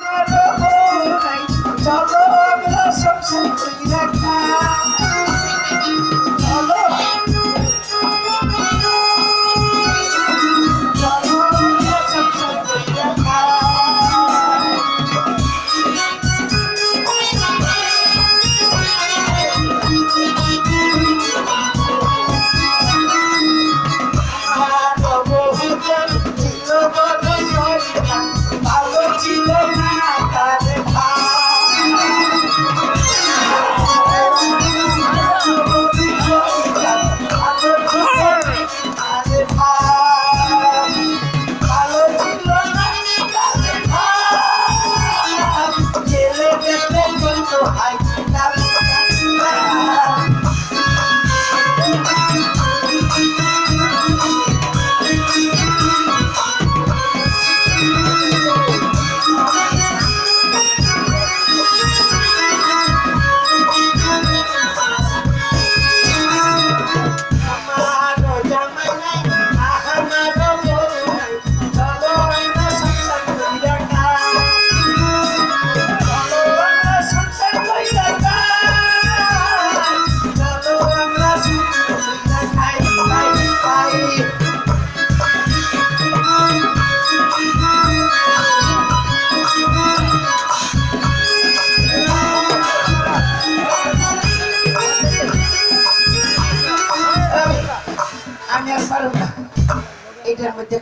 Hello. আমি আর পারব না। এটার মধ্যে